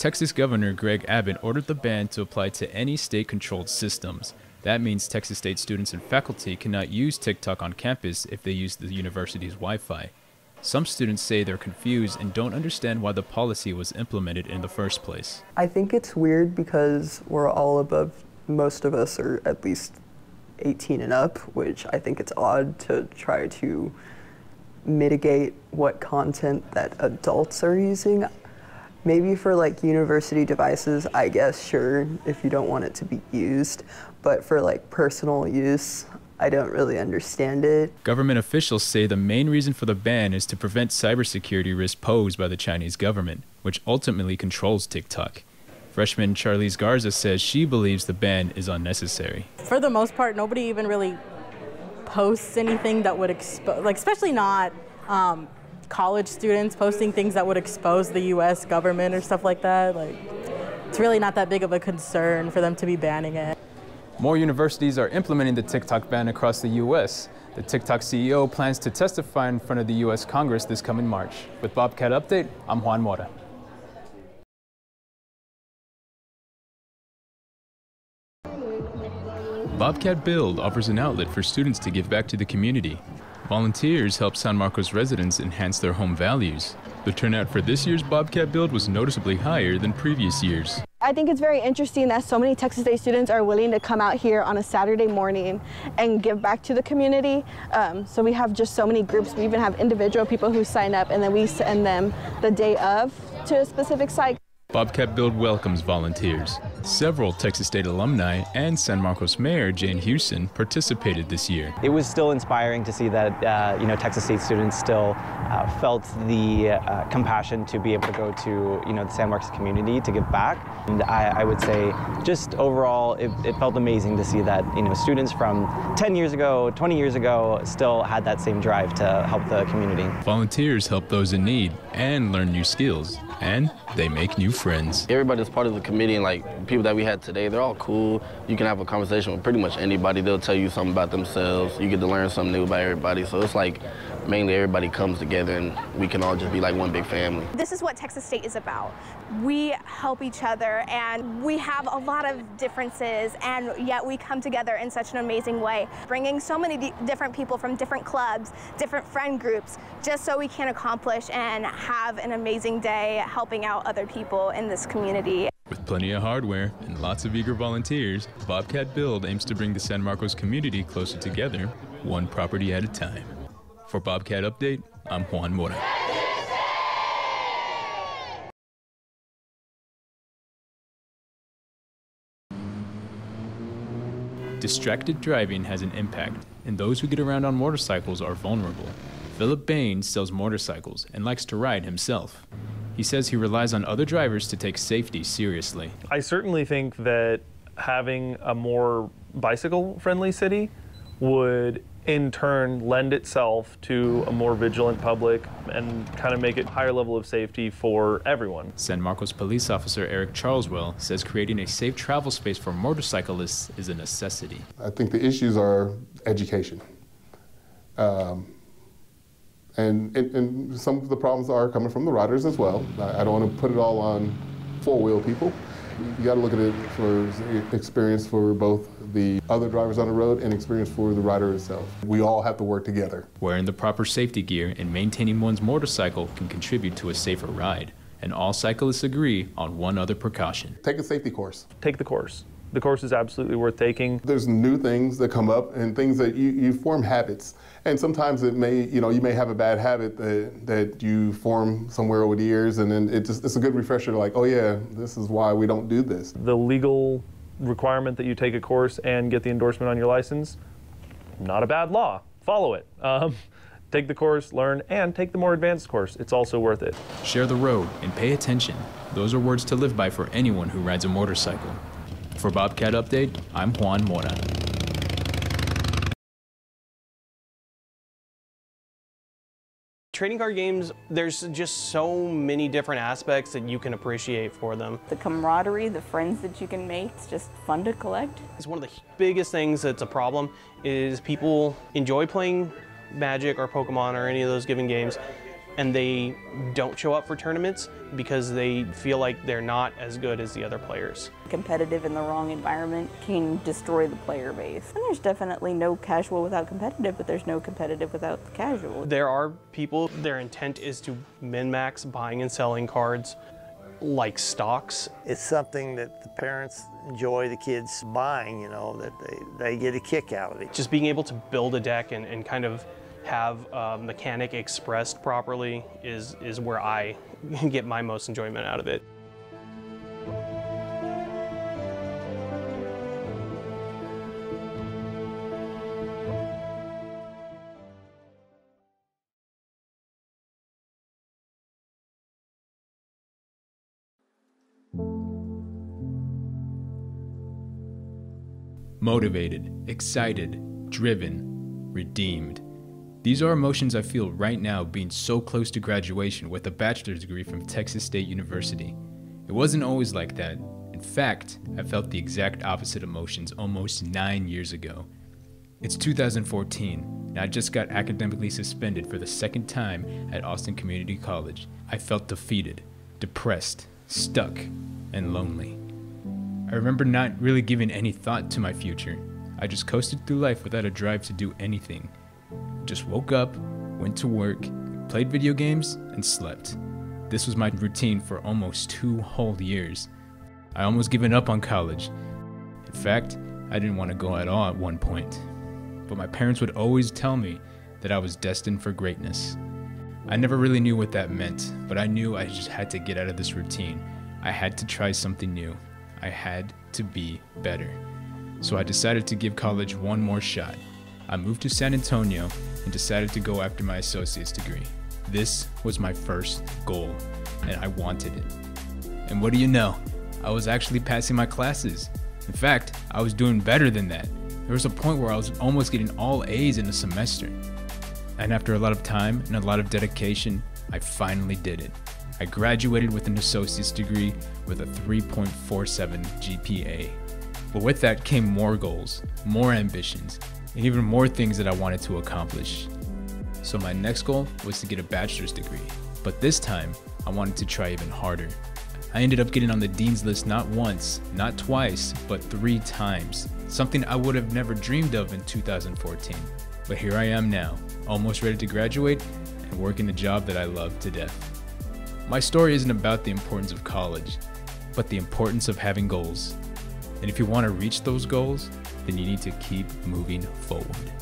Texas Governor Greg Abbott ordered the ban to apply to any state controlled systems. That means Texas State students and faculty cannot use TikTok on campus if they use the university's Wi Fi. Some students say they're confused and don't understand why the policy was implemented in the first place. I think it's weird because we're all above, most of us are at least 18 and up, which I think it's odd to try to mitigate what content that adults are using. Maybe for like university devices, I guess, sure, if you don't want it to be used. But for like personal use, I don't really understand it. Government officials say the main reason for the ban is to prevent cybersecurity risks posed by the Chinese government, which ultimately controls TikTok. Freshman Charlize Garza says she believes the ban is unnecessary. For the most part, nobody even really posts anything that would expose, like, especially not um, college students posting things that would expose the U.S. government or stuff like that. Like, it's really not that big of a concern for them to be banning it. More universities are implementing the TikTok ban across the U.S. The TikTok CEO plans to testify in front of the U.S. Congress this coming March. With Bobcat Update, I'm Juan Mora. Bobcat Build offers an outlet for students to give back to the community. Volunteers help San Marcos residents enhance their home values. The turnout for this year's Bobcat Build was noticeably higher than previous years. I think it's very interesting that so many Texas State students are willing to come out here on a Saturday morning and give back to the community. Um, so we have just so many groups. We even have individual people who sign up and then we send them the day of to a specific site. Bobcat Build welcomes volunteers. Several Texas State alumni and San Marcos Mayor Jane Hughson participated this year. It was still inspiring to see that uh, you know Texas State students still uh, felt the uh, compassion to be able to go to you know the San Marcos community to give back. And I, I would say just overall it, it, felt amazing to see that you know students from 10 years ago, 20 years ago still had that same drive to help the community. Volunteers help those in need and learn new skills and they make new friends. Everybody that's part of the committee and like people that we had today, they're all cool. You can have a conversation with pretty much anybody. They'll tell you something about themselves. You get to learn something new about everybody. So it's like mainly everybody comes together and we can all just be like one big family. This is what Texas State is about. We help each other and we have a lot of differences and yet we come together in such an amazing way, bringing so many different people from different clubs, different friend groups, just so we can accomplish and have an amazing day helping out other people in this community. With plenty of hardware and lots of eager volunteers, Bobcat Build aims to bring the San Marcos community closer together, one property at a time. For Bobcat Update, I'm Juan Mora. Distracted driving has an impact, and those who get around on motorcycles are vulnerable. Philip Bain sells motorcycles and likes to ride himself. He says he relies on other drivers to take safety seriously. I certainly think that having a more bicycle friendly city would in turn lend itself to a more vigilant public and kind of make it higher level of safety for everyone. San Marcos police officer Eric Charleswell says creating a safe travel space for motorcyclists is a necessity. I think the issues are education. Um, and, and, and, some of the problems are coming from the riders as well. I, I don't want to put it all on four-wheel people. You got to look at it for experience for both the other drivers on the road and experience for the rider itself. We all have to work together. Wearing the proper safety gear and maintaining one's motorcycle can contribute to a safer ride. And all cyclists agree on one other precaution. Take a safety course. Take the course. The course is absolutely worth taking. There's new things that come up and things that you, you form habits. And sometimes it may, you know, you may have a bad habit that, that you form somewhere over the years and then it just, it's a good refresher like, oh yeah, this is why we don't do this. The legal requirement that you take a course and get the endorsement on your license, not a bad law. Follow it. Um, take the course, learn, and take the more advanced course. It's also worth it. Share the road and pay attention. Those are words to live by for anyone who rides a motorcycle. For Bobcat Update, I'm Juan Mora. trading card games, there's just so many different aspects that you can appreciate for them. The camaraderie, the friends that you can make, it's just fun to collect. It's one of the biggest things that's a problem is people enjoy playing Magic or Pokemon or any of those given games and they don't show up for tournaments because they feel like they're not as good as the other players. Competitive in the wrong environment can destroy the player base. And there's definitely no casual without competitive, but there's no competitive without the casual. There are people, their intent is to min-max buying and selling cards like stocks. It's something that the parents enjoy the kids buying, you know, that they, they get a kick out of it. Just being able to build a deck and, and kind of have a mechanic expressed properly is, is where I get my most enjoyment out of it. Motivated, excited, driven, redeemed. These are emotions I feel right now being so close to graduation with a bachelor's degree from Texas State University. It wasn't always like that. In fact, I felt the exact opposite emotions almost nine years ago. It's 2014, and I just got academically suspended for the second time at Austin Community College. I felt defeated, depressed, stuck, and lonely. I remember not really giving any thought to my future. I just coasted through life without a drive to do anything. Just woke up, went to work, played video games, and slept. This was my routine for almost two whole years. I almost given up on college. In fact, I didn't want to go at all at one point. But my parents would always tell me that I was destined for greatness. I never really knew what that meant, but I knew I just had to get out of this routine. I had to try something new. I had to be better. So I decided to give college one more shot. I moved to San Antonio and decided to go after my associate's degree. This was my first goal, and I wanted it. And what do you know? I was actually passing my classes. In fact, I was doing better than that. There was a point where I was almost getting all A's in a semester. And after a lot of time and a lot of dedication, I finally did it. I graduated with an associate's degree with a 3.47 GPA. But with that came more goals, more ambitions, and even more things that I wanted to accomplish. So my next goal was to get a bachelor's degree, but this time I wanted to try even harder. I ended up getting on the dean's list not once, not twice, but three times, something I would have never dreamed of in 2014. But here I am now, almost ready to graduate and working the job that I love to death. My story isn't about the importance of college, but the importance of having goals. And if you want to reach those goals, then you need to keep moving forward.